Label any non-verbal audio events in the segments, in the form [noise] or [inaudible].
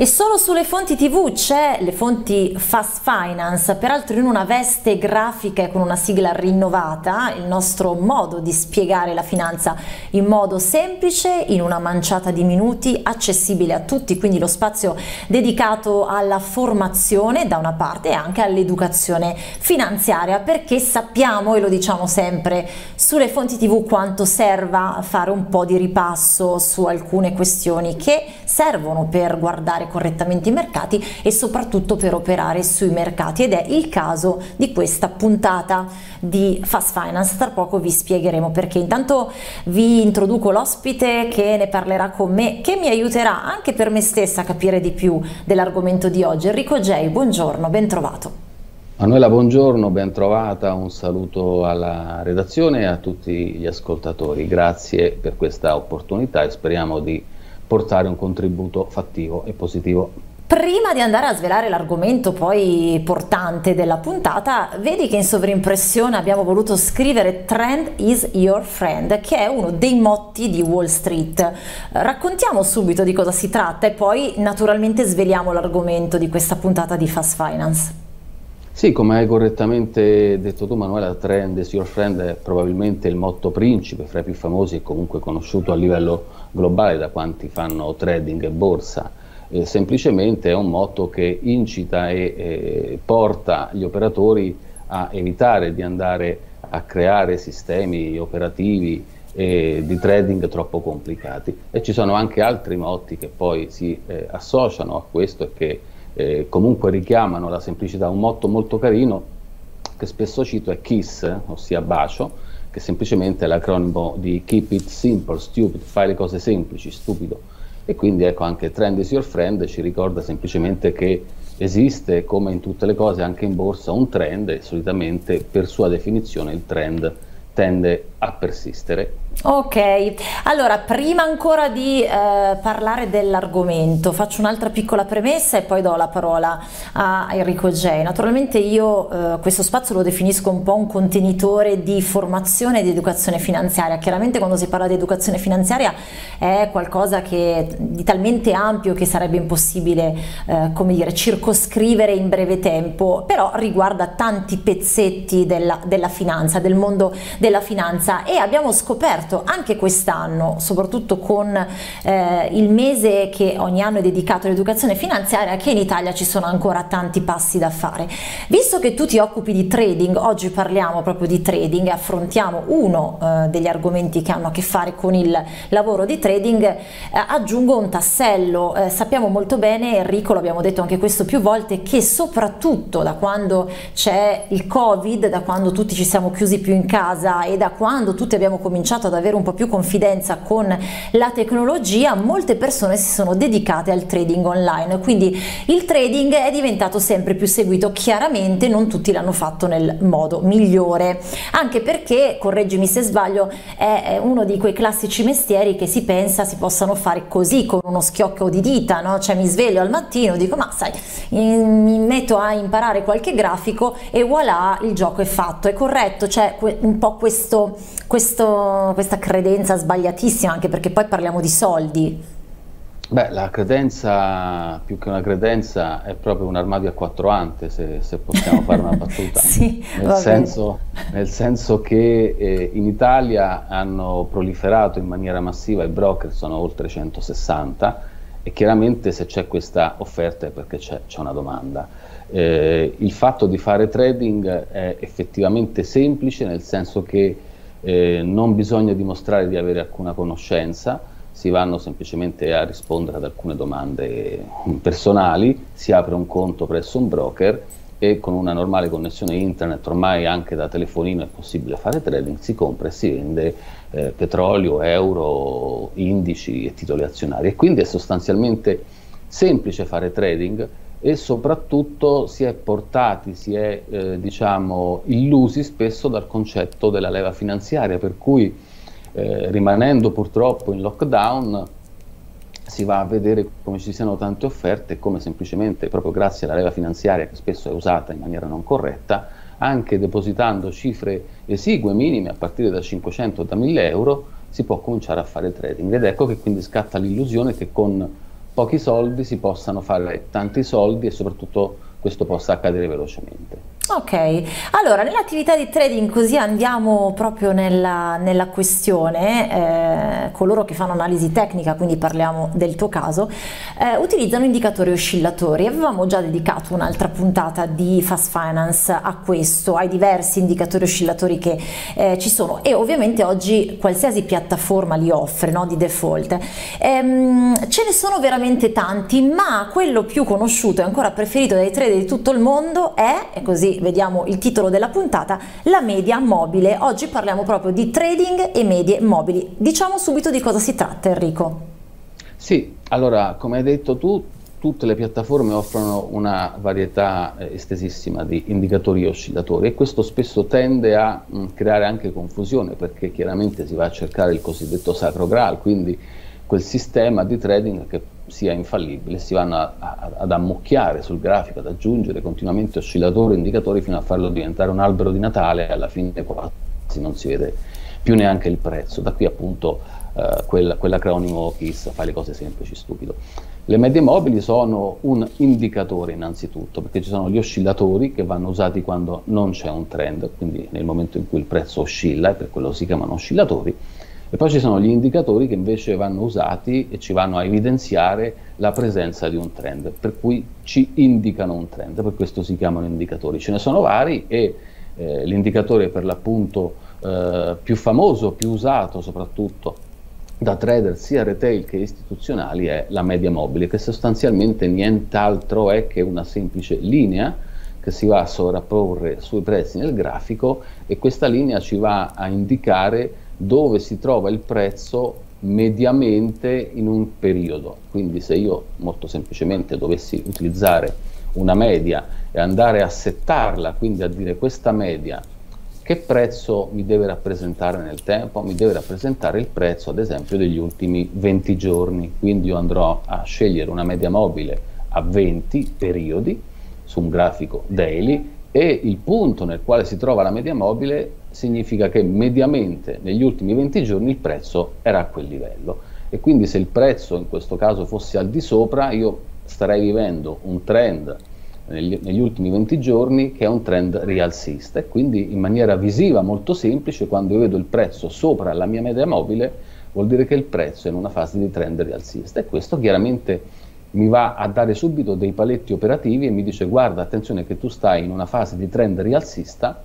E solo sulle fonti TV c'è le fonti Fast Finance, peraltro in una veste grafica e con una sigla rinnovata, il nostro modo di spiegare la finanza in modo semplice, in una manciata di minuti, accessibile a tutti, quindi lo spazio dedicato alla formazione da una parte e anche all'educazione finanziaria, perché sappiamo e lo diciamo sempre sulle fonti TV quanto serva fare un po' di ripasso su alcune questioni che servono per guardare correttamente i mercati e soprattutto per operare sui mercati ed è il caso di questa puntata di Fast Finance. Tra poco vi spiegheremo perché. Intanto vi introduco l'ospite che ne parlerà con me, che mi aiuterà anche per me stessa a capire di più dell'argomento di oggi. Enrico J, buongiorno, ben trovato. Manuela, buongiorno, ben trovata, un saluto alla redazione e a tutti gli ascoltatori. Grazie per questa opportunità e speriamo di portare un contributo fattivo e positivo. Prima di andare a svelare l'argomento poi portante della puntata, vedi che in sovrimpressione abbiamo voluto scrivere Trend is your friend, che è uno dei motti di Wall Street. Raccontiamo subito di cosa si tratta e poi naturalmente sveliamo l'argomento di questa puntata di Fast Finance. Sì, come hai correttamente detto tu Manuela, Trend is your friend è probabilmente il motto principe fra i più famosi e comunque conosciuto a livello globale da quanti fanno trading e borsa. Eh, semplicemente è un motto che incita e eh, porta gli operatori a evitare di andare a creare sistemi operativi eh, di trading troppo complicati. E ci sono anche altri motti che poi si eh, associano a questo e che eh, comunque richiamano la semplicità. Un motto molto carino che spesso cito è KISS, ossia bacio, che semplicemente è l'acronimo di Keep It Simple, Stupid, fai le cose semplici, stupido. E quindi ecco anche Trend is Your Friend ci ricorda semplicemente che esiste, come in tutte le cose, anche in borsa, un trend e solitamente per sua definizione il trend tende a persistere. Ok, allora prima ancora di eh, parlare dell'argomento faccio un'altra piccola premessa e poi do la parola a Enrico J. Naturalmente io eh, questo spazio lo definisco un po' un contenitore di formazione e di educazione finanziaria, chiaramente quando si parla di educazione finanziaria è qualcosa che, di talmente ampio che sarebbe impossibile eh, come dire, circoscrivere in breve tempo, però riguarda tanti pezzetti della, della finanza, del mondo della finanza e abbiamo scoperto anche quest'anno, soprattutto con eh, il mese che ogni anno è dedicato all'educazione finanziaria, che in Italia ci sono ancora tanti passi da fare. Visto che tu ti occupi di trading, oggi parliamo proprio di trading e affrontiamo uno eh, degli argomenti che hanno a che fare con il lavoro di trading, eh, aggiungo un tassello. Eh, sappiamo molto bene, Enrico, l'abbiamo detto anche questo più volte, che soprattutto da quando c'è il Covid, da quando tutti ci siamo chiusi più in casa e da quando tutti abbiamo cominciato ad avere un po' più confidenza con la tecnologia, molte persone si sono dedicate al trading online, quindi il trading è diventato sempre più seguito, chiaramente non tutti l'hanno fatto nel modo migliore, anche perché, correggimi se sbaglio, è uno di quei classici mestieri che si pensa si possano fare così, con uno schiocco di dita, no? cioè mi sveglio al mattino, dico ma sai, mi metto a imparare qualche grafico e voilà, il gioco è fatto, è corretto, c'è un po' questo, questo, questa credenza sbagliatissima, anche perché poi parliamo di soldi. Beh, la credenza, più che una credenza, è proprio un armadio a quattro ante, se, se possiamo fare una [laughs] battuta. sì, nel, senso, nel, senso, che eh, in Italia hanno proliferato in maniera massiva i broker, sono oltre 160, e chiaramente se c'è questa offerta è perché c'è, una domanda. Eh, il fatto di fare trading è effettivamente semplice, nel senso che eh, non bisogna dimostrare di avere alcuna conoscenza, si vanno semplicemente a rispondere ad alcune domande personali, si apre un conto presso un broker e con una normale connessione internet, ormai anche da telefonino è possibile fare trading, si compra e si vende eh, petrolio, euro, indici e titoli azionari. E quindi è sostanzialmente semplice fare trading e soprattutto si è portati, si è eh, diciamo, illusi spesso dal concetto della leva finanziaria, per cui eh, rimanendo purtroppo in lockdown si va a vedere come ci siano tante offerte e come semplicemente proprio grazie alla leva finanziaria che spesso è usata in maniera non corretta, anche depositando cifre esigue, minime, a partire da 500 o da 1000 euro, si può cominciare a fare trading. Ed ecco che quindi scatta l'illusione che con pochi soldi si possano fare tanti soldi e soprattutto questo possa accadere velocemente. Ok, allora nell'attività di trading così andiamo proprio nella, nella questione, eh, coloro che fanno analisi tecnica, quindi parliamo del tuo caso, eh, utilizzano indicatori oscillatori. Avevamo già dedicato un'altra puntata di Fast Finance a questo, ai diversi indicatori oscillatori che eh, ci sono e ovviamente oggi qualsiasi piattaforma li offre no, di default. Ehm, ce ne sono veramente tanti, ma quello più conosciuto e ancora preferito dai trader di tutto il mondo è, e così vediamo il titolo della puntata, la media mobile. Oggi parliamo proprio di trading e medie mobili. Diciamo subito di cosa si tratta Enrico. Sì, allora come hai detto tu, tutte le piattaforme offrono una varietà eh, estesissima di indicatori oscillatori e questo spesso tende a mm, creare anche confusione perché chiaramente si va a cercare il cosiddetto sacro graal, quindi quel sistema di trading che sia infallibile, si vanno a, a, ad ammucchiare sul grafico, ad aggiungere continuamente oscillatori indicatori fino a farlo diventare un albero di Natale e alla fine quasi non si vede più neanche il prezzo. Da qui appunto eh, quel, quell'acronimo KISS fa le cose semplici, stupido. Le medie mobili sono un indicatore innanzitutto, perché ci sono gli oscillatori che vanno usati quando non c'è un trend, quindi nel momento in cui il prezzo oscilla, e per quello si chiamano oscillatori, e poi ci sono gli indicatori che invece vanno usati e ci vanno a evidenziare la presenza di un trend, per cui ci indicano un trend, per questo si chiamano indicatori. Ce ne sono vari e eh, l'indicatore per l'appunto eh, più famoso, più usato soprattutto da trader sia retail che istituzionali è la media mobile, che sostanzialmente nient'altro è che una semplice linea che si va a sovrapporre sui prezzi nel grafico e questa linea ci va a indicare dove si trova il prezzo mediamente in un periodo. Quindi se io molto semplicemente dovessi utilizzare una media e andare a settarla, quindi a dire questa media che prezzo mi deve rappresentare nel tempo? Mi deve rappresentare il prezzo ad esempio degli ultimi 20 giorni, quindi io andrò a scegliere una media mobile a 20 periodi su un grafico daily e il punto nel quale si trova la media mobile significa che mediamente negli ultimi 20 giorni il prezzo era a quel livello. E quindi se il prezzo in questo caso fosse al di sopra io starei vivendo un trend negli, negli ultimi 20 giorni che è un trend rialzista. E quindi in maniera visiva molto semplice quando io vedo il prezzo sopra la mia media mobile vuol dire che il prezzo è in una fase di trend rialzista. E questo chiaramente mi va a dare subito dei paletti operativi e mi dice guarda attenzione che tu stai in una fase di trend rialzista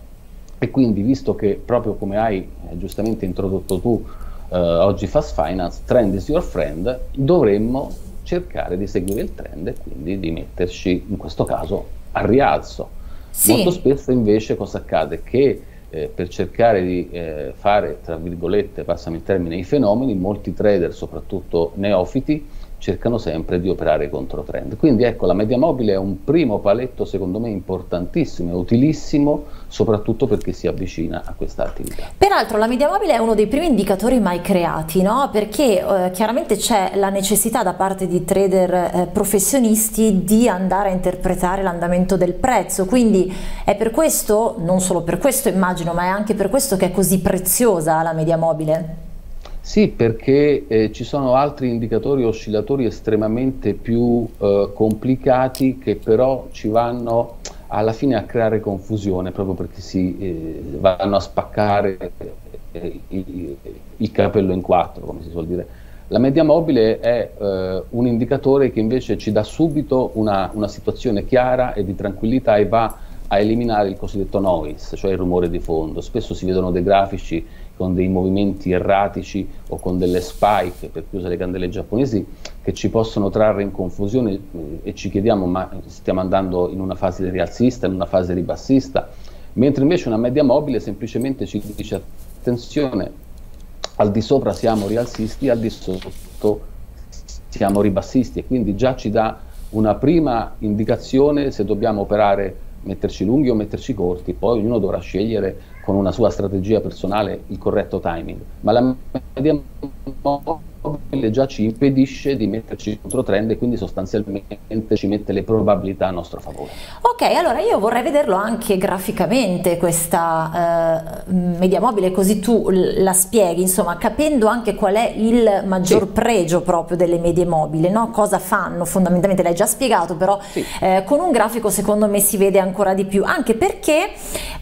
e quindi visto che proprio come hai eh, giustamente introdotto tu eh, oggi Fast Finance, trend is your friend, dovremmo cercare di seguire il trend e quindi di metterci in questo caso a rialzo. Sì. Molto spesso invece cosa accade? Che eh, per cercare di eh, fare, tra virgolette, passami il termine, i fenomeni, molti trader, soprattutto neofiti, cercano sempre di operare contro trend. Quindi ecco, la media mobile è un primo paletto secondo me importantissimo e utilissimo, soprattutto perché si avvicina a questa attività. Peraltro la media mobile è uno dei primi indicatori mai creati, no? perché eh, chiaramente c'è la necessità da parte di trader eh, professionisti di andare a interpretare l'andamento del prezzo, quindi è per questo, non solo per questo immagino, ma è anche per questo che è così preziosa la media mobile. Sì, perché eh, ci sono altri indicatori oscillatori estremamente più eh, complicati che però ci vanno alla fine a creare confusione proprio perché si eh, vanno a spaccare eh, il, il, capello in quattro, come si suol dire. La media mobile è eh, un indicatore che invece ci dà subito una, una situazione chiara e di tranquillità e va a eliminare il cosiddetto noise, cioè il rumore di fondo. Spesso si vedono dei grafici con dei movimenti erratici o con delle spike, per cui usare le candele giapponesi, che ci possono trarre in confusione eh, e ci chiediamo ma stiamo andando in una fase rialzista, in una fase ribassista, mentre invece una media mobile semplicemente ci dice attenzione, al di sopra siamo rialzisti, al di sotto siamo ribassisti e quindi già ci dà una prima indicazione se dobbiamo operare metterci lunghi o metterci corti, poi ognuno dovrà scegliere con una sua strategia personale il corretto timing, ma la media mobile già ci impedisce di metterci contro trend e quindi sostanzialmente ci mette le probabilità a nostro favore. Ok, allora io vorrei vederlo anche graficamente questa eh, media mobile così tu la spieghi, insomma capendo anche qual è il maggior sì. pregio proprio delle medie mobili, no? cosa fanno fondamentalmente, l'hai già spiegato però sì. eh, con un grafico secondo me si vede ancora di più, anche perché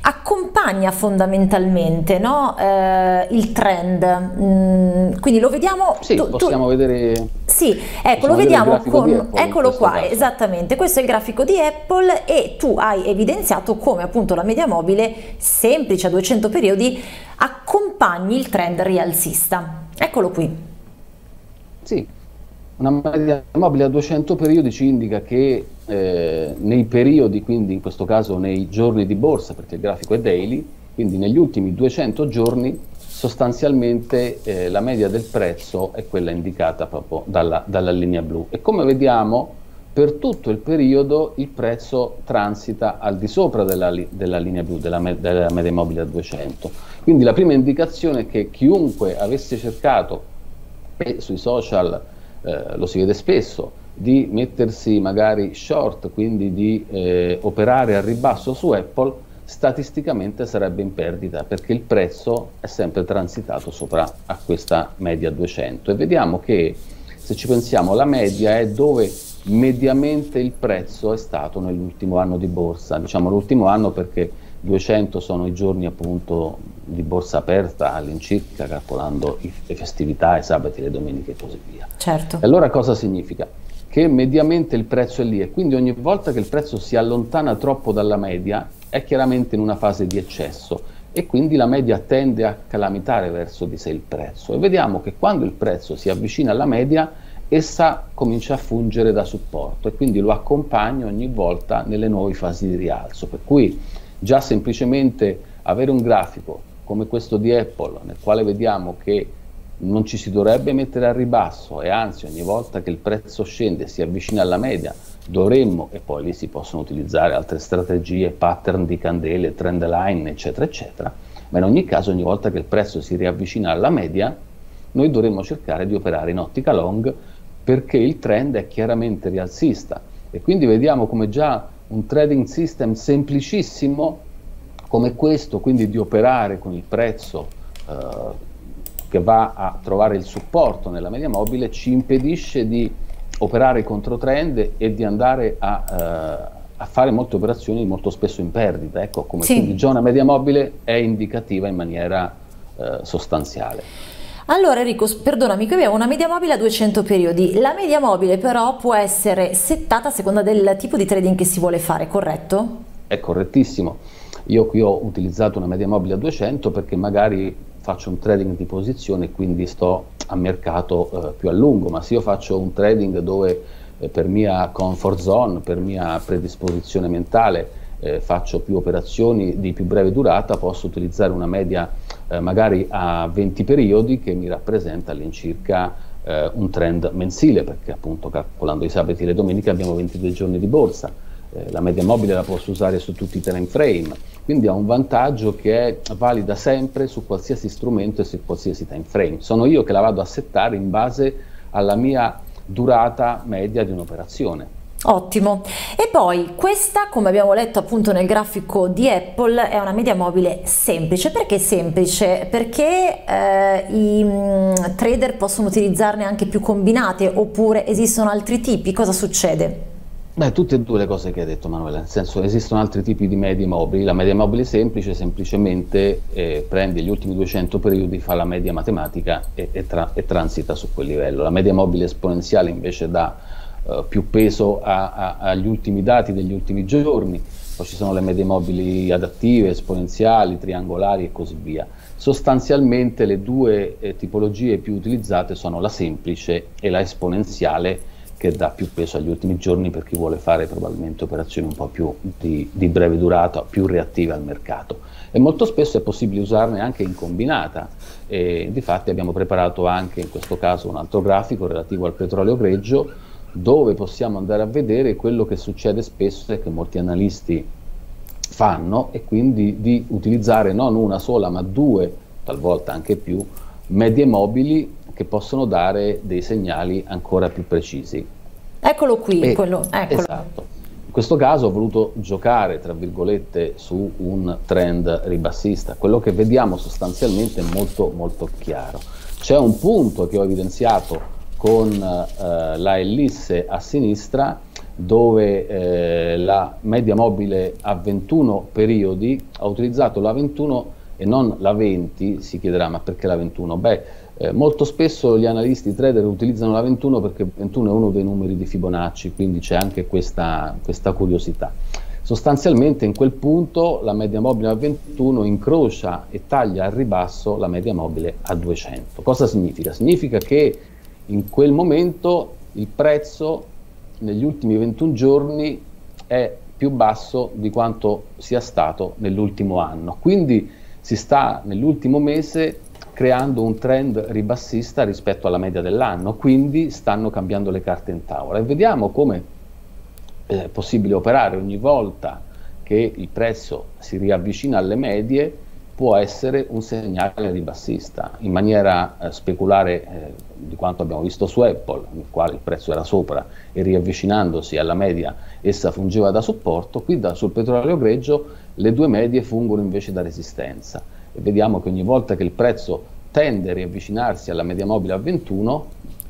accompagna fondamentalmente no? eh, il trend, mm, quindi lo vediamo... Sì, tu, possiamo tu, vedere... Sì, ecco, lo vediamo con... Eccolo qua, caso. esattamente, questo è il grafico di Apple e tu hai evidenziato come appunto la media mobile semplice a 200 periodi accompagni il trend rialzista. Eccolo qui. Sì, una media mobile a 200 periodi ci indica che eh, nei periodi, quindi in questo caso nei giorni di borsa, perché il grafico è daily, quindi negli ultimi 200 giorni sostanzialmente eh, la media del prezzo è quella indicata proprio dalla, dalla, linea blu e come vediamo per tutto il periodo il prezzo transita al di sopra della, della linea blu, della, della media mobile a 200. Quindi la prima indicazione è che chiunque avesse cercato, e sui social eh, lo si vede spesso, di mettersi magari short, quindi di eh, operare a ribasso su Apple, statisticamente sarebbe in perdita perché il prezzo è sempre transitato sopra a questa media 200 e vediamo che se ci pensiamo la media è dove mediamente il prezzo è stato nell'ultimo anno di borsa, diciamo l'ultimo anno perché 200 sono i giorni appunto di borsa aperta all'incirca calcolando le festività, i sabati, le domeniche e così via. Certo. E allora cosa significa? Che mediamente il prezzo è lì e quindi ogni volta che il prezzo si allontana troppo dalla media è chiaramente in una fase di eccesso e quindi la media tende a calamitare verso di sé il prezzo. E vediamo che quando il prezzo si avvicina alla media essa comincia a fungere da supporto e quindi lo accompagna ogni volta nelle nuove fasi di rialzo. Per cui già semplicemente avere un grafico come questo di Apple nel quale vediamo che non ci si dovrebbe mettere a ribasso e anzi ogni volta che il prezzo scende si avvicina alla media dovremmo, e poi lì si possono utilizzare altre strategie, pattern di candele, trend line, eccetera, eccetera, ma in ogni caso ogni volta che il prezzo si riavvicina alla media, noi dovremmo cercare di operare in ottica long perché il trend è chiaramente rialzista. E quindi vediamo come già un trading system semplicissimo come questo, quindi di operare con il prezzo eh, che va a trovare il supporto nella media mobile, ci impedisce di operare contro trend e di andare a, uh, a, fare molte operazioni molto spesso in perdita. Ecco, come sì. quindi una media mobile è indicativa in maniera uh, sostanziale. Allora Enrico, perdonami, qui abbiamo una media mobile a 200 periodi, la media mobile però può essere settata a seconda del tipo di trading che si vuole fare, corretto? È correttissimo. Io qui ho utilizzato una media mobile a 200 perché magari faccio un trading di posizione e quindi sto a mercato eh, più a lungo, ma se io faccio un trading dove eh, per mia comfort zone, per mia predisposizione mentale eh, faccio più operazioni di più breve durata, posso utilizzare una media eh, magari a 20 periodi che mi rappresenta all'incirca eh, un trend mensile, perché appunto calcolando i sabati e le domeniche abbiamo 22 giorni di borsa eh, la media mobile la posso usare su tutti i time frame, quindi ha un vantaggio che è valida sempre su qualsiasi strumento e su qualsiasi time frame. Sono io che la vado a settare in base alla mia durata media di un'operazione. Ottimo. E poi questa, come abbiamo letto appunto nel grafico di Apple, è una media mobile semplice. Perché semplice? Perché eh, i mh, mm, trader possono utilizzarne anche più combinate oppure esistono altri tipi? Cosa succede? Beh, tutte e due le cose che hai detto Manuela, nel senso esistono altri tipi di medie mobili, la media mobile semplice semplicemente eh, prende gli ultimi 200 periodi, fa la media matematica e, e, tra, e, transita su quel livello. La media mobile esponenziale invece dà eh, più peso a, a, agli ultimi dati degli ultimi giorni, poi ci sono le medie mobili adattive, esponenziali, triangolari e così via. Sostanzialmente le due eh, tipologie più utilizzate sono la semplice e la esponenziale che dà più peso agli ultimi giorni per chi vuole fare probabilmente operazioni un po' più di, di breve durata, più reattive al mercato. E molto spesso è possibile usarne anche in combinata. E difatti abbiamo preparato anche in questo caso un altro grafico relativo al petrolio greggio dove possiamo andare a vedere quello che succede spesso e che molti analisti fanno e quindi di utilizzare non una sola ma due, talvolta anche più, medie mobili che possono dare dei segnali ancora più precisi. Eccolo qui, e, quello, eccolo. Esatto. In questo caso ho voluto giocare, tra virgolette, su un trend ribassista. Quello che vediamo sostanzialmente è molto, molto chiaro. C'è un punto che ho evidenziato con eh, la ellisse a sinistra dove eh, la media mobile a 21 periodi ha utilizzato la 21 e non la 20, si chiederà ma perché la 21? Beh, eh, molto spesso gli analisti trader utilizzano la 21 perché 21 è uno dei numeri di Fibonacci, quindi c'è anche questa, questa curiosità. Sostanzialmente in quel punto la media mobile a 21 incrocia e taglia al ribasso la media mobile a 200. Cosa significa? Significa che in quel momento il prezzo negli ultimi 21 giorni è più basso di quanto sia stato nell'ultimo anno. Quindi si sta nell'ultimo mese creando un trend ribassista rispetto alla media dell'anno, quindi stanno cambiando le carte in tavola. E vediamo come è possibile operare ogni volta che il prezzo si riavvicina alle medie può essere un segnale ribassista, in maniera eh, speculare eh, di quanto abbiamo visto su Apple, nel quale il prezzo era sopra e riavvicinandosi alla media essa fungeva da supporto, qui da, sul petrolio greggio le due medie fungono invece da resistenza. E vediamo che ogni volta che il prezzo tende a riavvicinarsi alla media mobile a 21,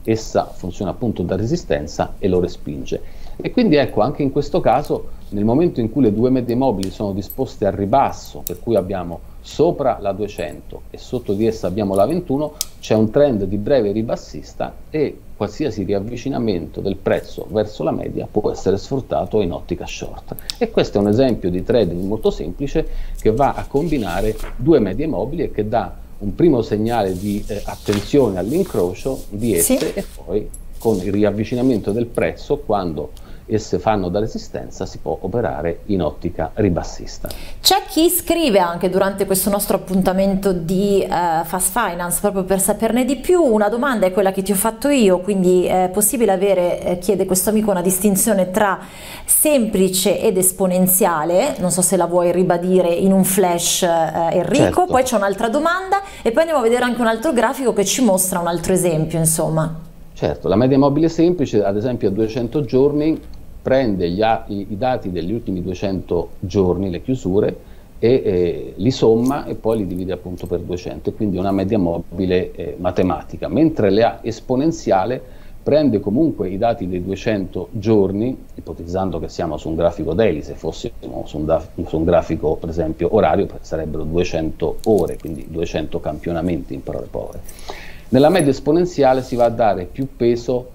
essa funziona appunto da resistenza e lo respinge. E quindi ecco, anche in questo caso, nel momento in cui le due medie mobili sono disposte al ribasso, per cui abbiamo sopra la 200 e sotto di essa abbiamo la 21, c'è un trend di breve ribassista e qualsiasi riavvicinamento del prezzo verso la media può essere sfruttato in ottica short. E questo è un esempio di trading molto semplice che va a combinare due medie mobili e che dà un primo segnale di eh, attenzione all'incrocio di esse sì. e poi con il riavvicinamento del prezzo quando esse fanno da resistenza si può operare in ottica ribassista. C'è chi scrive anche durante questo nostro appuntamento di uh, Fast Finance proprio per saperne di più, una domanda è quella che ti ho fatto io, quindi è possibile avere, eh, chiede questo amico, una distinzione tra semplice ed esponenziale, non so se la vuoi ribadire in un flash eh, Enrico, certo. poi c'è un'altra domanda e poi andiamo a vedere anche un altro grafico che ci mostra un altro esempio insomma. Certo, la media mobile semplice, ad esempio a 200 giorni, prende gli, i, i, dati degli ultimi 200 giorni, le chiusure, e eh, li somma e poi li divide appunto per 200, quindi una media mobile eh, matematica, mentre la esponenziale prende comunque i dati dei 200 giorni, ipotizzando che siamo su un grafico daily, se fossimo su un, su un grafico per esempio orario sarebbero 200 ore, quindi 200 campionamenti in parole povere. Nella media esponenziale si va a dare più peso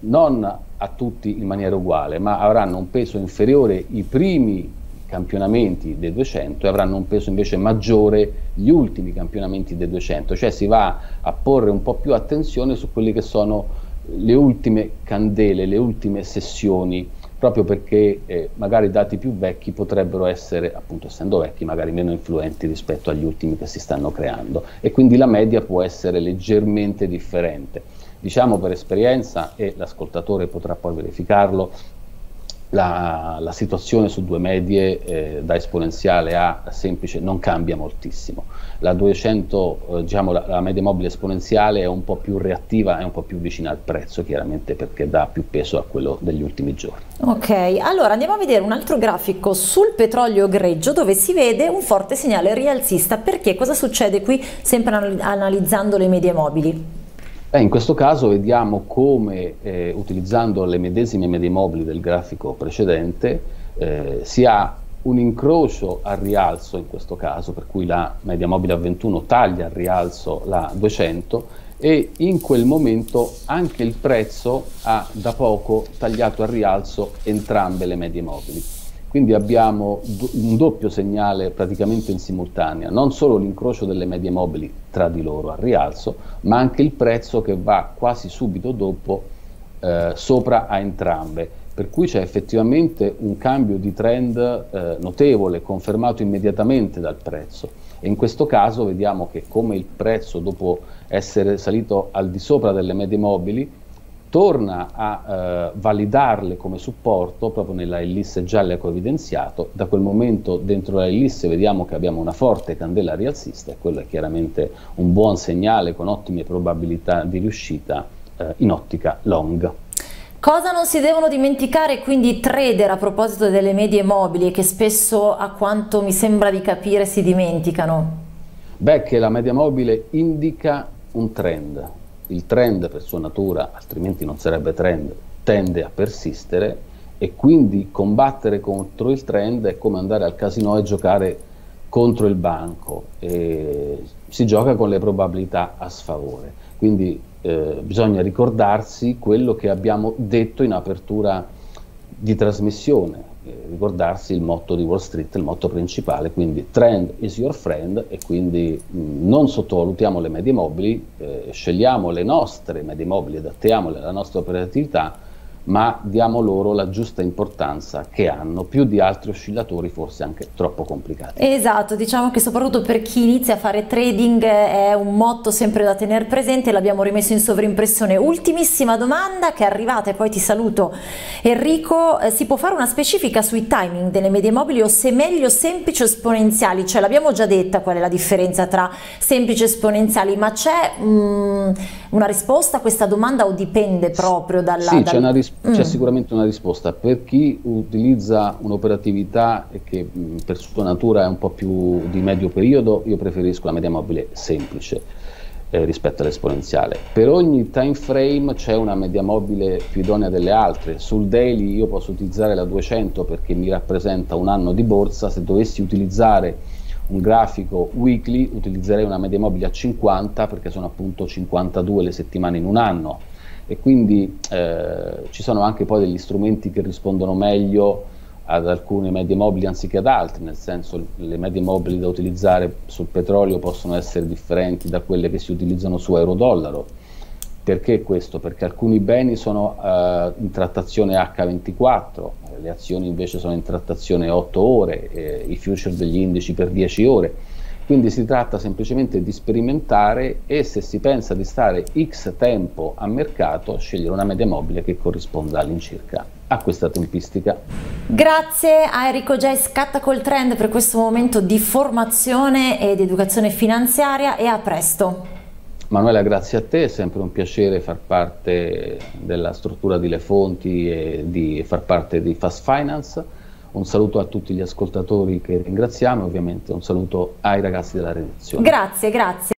non a tutti in maniera uguale, ma avranno un peso inferiore i primi campionamenti dei 200 e avranno un peso invece maggiore gli ultimi campionamenti dei 200, cioè si va a porre un po' più attenzione su quelle che sono le ultime candele, le ultime sessioni proprio perché eh, magari dati più vecchi potrebbero essere, appunto essendo vecchi, magari meno influenti rispetto agli ultimi che si stanno creando e quindi la media può essere leggermente differente. Diciamo per esperienza, e l'ascoltatore potrà poi verificarlo, la, la, situazione su due medie eh, da esponenziale a semplice non cambia moltissimo. La 200, eh, diciamo la, la, media mobile esponenziale è un po' più reattiva, è un po' più vicina al prezzo, chiaramente perché dà più peso a quello degli ultimi giorni. Ok, allora andiamo a vedere un altro grafico sul petrolio greggio dove si vede un forte segnale rialzista. Perché? Cosa succede qui sempre analizzando le medie mobili? Beh, in questo caso vediamo come eh, utilizzando le medesime medie mobili del grafico precedente eh, si ha un incrocio al rialzo in questo caso, per cui la media mobile a 21 taglia al rialzo la 200 e in quel momento anche il prezzo ha da poco tagliato al rialzo entrambe le medie mobili. Quindi abbiamo un doppio segnale praticamente in simultanea, non solo l'incrocio delle medie mobili tra di loro al rialzo, ma anche il prezzo che va quasi subito dopo eh, sopra a entrambe. Per cui c'è effettivamente un cambio di trend eh, notevole, confermato immediatamente dal prezzo. E in questo caso vediamo che come il prezzo dopo essere salito al di sopra delle medie mobili torna a eh, validarle come supporto proprio nella ellisse gialla che ho evidenziato. Da quel momento dentro la ellisse vediamo che abbiamo una forte candela rialzista e quello è chiaramente un buon segnale con ottime probabilità di riuscita eh, in ottica long. Cosa non si devono dimenticare quindi i trader a proposito delle medie mobili che spesso a quanto mi sembra di capire si dimenticano? Beh, che la media mobile indica un trend. Il trend per sua natura, altrimenti non sarebbe trend, tende a persistere e quindi combattere contro il trend è come andare al casino e giocare contro il banco. E si gioca con le probabilità a sfavore. Quindi eh, bisogna ricordarsi quello che abbiamo detto in apertura di trasmissione, eh, ricordarsi il motto di Wall Street, il motto principale, quindi trend is your friend e quindi mh, non sottovalutiamo le medie mobili, eh, scegliamo le nostre medie mobili, adattiamole alla nostra operatività ma diamo loro la giusta importanza che hanno, più di altri oscillatori forse anche troppo complicati. Esatto, diciamo che soprattutto per chi inizia a fare trading è un motto sempre da tenere presente, l'abbiamo rimesso in sovrimpressione. Ultimissima domanda che è arrivata e poi ti saluto Enrico, eh, si può fare una specifica sui timing delle medie mobili o se meglio semplici o esponenziali? Cioè l'abbiamo già detta qual è la differenza tra semplici e esponenziali, ma c'è mm, una risposta a questa domanda o dipende proprio dalla... Sì, dal... c'è una risposta c'è mm. sicuramente una risposta. Per chi utilizza un'operatività che mh, per sua natura è un po' più di medio periodo, io preferisco la media mobile semplice eh, rispetto all'esponenziale. Per ogni time frame c'è una media mobile più idonea delle altre. Sul daily io posso utilizzare la 200 perché mi rappresenta un anno di borsa. Se dovessi utilizzare un grafico weekly utilizzerei una media mobile a 50 perché sono appunto 52 le settimane in un anno e quindi eh, ci sono anche poi degli strumenti che rispondono meglio ad alcune medie mobili anziché ad altre, nel senso le medie mobili da utilizzare sul petrolio possono essere differenti da quelle che si utilizzano su euro-dollaro. Perché questo? Perché alcuni beni sono uh, in trattazione H24, le azioni invece sono in trattazione 8 ore, eh, i future degli indici per 10 ore quindi si tratta semplicemente di sperimentare e se si pensa di stare X tempo a mercato, scegliere una media mobile che corrisponda all'incirca a questa tempistica. Grazie a Enrico J. Scatta col Trend per questo momento di formazione ed educazione finanziaria e a presto. Manuela, grazie a te, è sempre un piacere far parte della struttura di Le Fonti e di far parte di Fast Finance. Un saluto a tutti gli ascoltatori che ringraziamo e ovviamente un saluto ai ragazzi della redazione. Grazie, grazie.